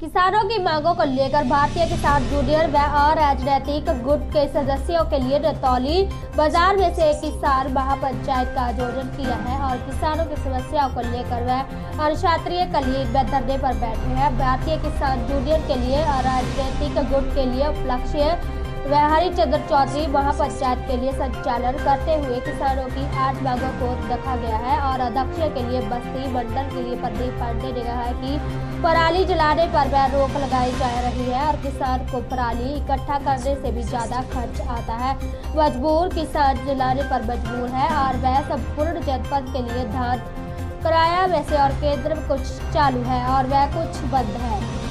किसानों की मांगों को लेकर भारतीय किसान जूनियर व अराजनैतिक गुट के सदस्यों के लिए रतौली बाज़ार में से किसान महापंचायत का आयोजन किया है और किसानों की समस्याओं को लेकर वह अनक्षात्रीय कलीग में धरने पर बैठे हैं। भारतीय किसान जूनियर के लिए अराजनैतिक गुट के लिए उपलक्ष्य व हरिचंद्र चौधरी महापंचायत के लिए संचालन करते हुए किसानों की आठ मांगों को रखा गया है और अध्यक्ष के लिए बस्ती मंडल के लिए प्रदीप पांडे ने कहा कि पराली जलाने पर वह रोक लगाई जा रही है और किसान को पराली इकट्ठा करने से भी ज़्यादा खर्च आता है। मजबूर किसान जलाने पर मजबूर है और वह संपूर्ण जनपद के लिए धान कराया वैसे और केंद्र कुछ चालू है और वह कुछ बंद है।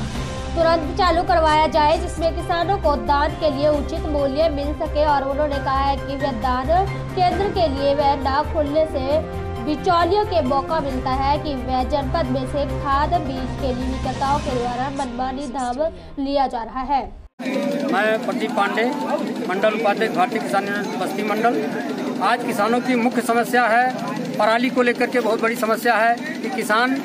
तुरंत चालू करवाया जाए, जिसमें किसानों को दान के लिए उचित मूल्य मिल सके और उन्होंने कहा है कि वह दान केंद्र के लिए वह ना खुलने से बिचौलियों के मौका मिलता है कि वह जनपद में से खाद, बीज के लिए विक्रेताओं के द्वारा मनमानी दाम लिया जा रहा है। मैं प्रदीप पांडे, मंडल उपाध्यक्ष, भारतीय किसान बस्ती मंडल। आज किसानों की मुख्य समस्या है, पराली को लेकर के बहुत बड़ी समस्या है कि किसान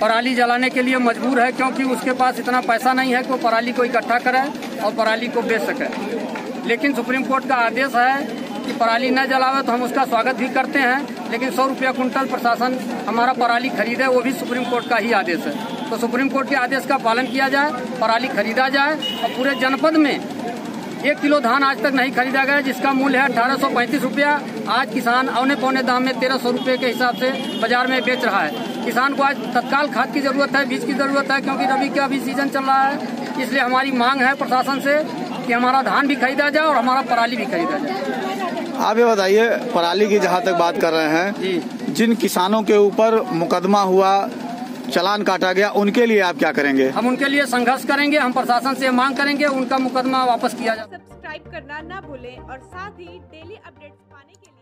पराली जलाने के लिए मजबूर है क्योंकि उसके पास इतना पैसा नहीं है कि वो पराली को इकट्ठा करे और पराली को बेच सके। लेकिन सुप्रीम कोर्ट का आदेश है कि पराली न जलावे तो हम उसका स्वागत भी करते हैं, लेकिन सौ रुपया कुंटल प्रशासन हमारा पराली खरीदे, वो भी सुप्रीम कोर्ट का ही आदेश है। तो सुप्रीम कोर्ट के आदेश का पालन किया जाए, पराली खरीदा जाए और पूरे जनपद में एक किलो धान आज तक नहीं खरीदा गया, जिसका मूल्य है अठारह सौ पैंतीस रुपया। आज किसान औने पौने दाम में तेरह सौ रुपये के हिसाब से बाज़ार में बेच रहा है। किसान को आज तत्काल खाद की ज़रूरत है बीज की ज़रूरत है क्योंकि रबी का अभी सीज़न चल रहा है। इसलिए हमारी मांग है प्रशासन से कि हमारा धान भी खरीदा जाए और हमारा पराली भी खरीदा जाए। आप ये बताइए पराली की जहाँ तक बात कर रहे हैं जिन किसानों के ऊपर मुकदमा हुआ चलान काटा गया उनके लिए आप क्या करेंगे? हम उनके लिए संघर्ष करेंगे हम प्रशासन से मांग करेंगे उनका मुकदमा वापस किया जाए। सब्सक्राइब करना ना भूलें और साथ ही डेली अपडेट्स पाने के लिए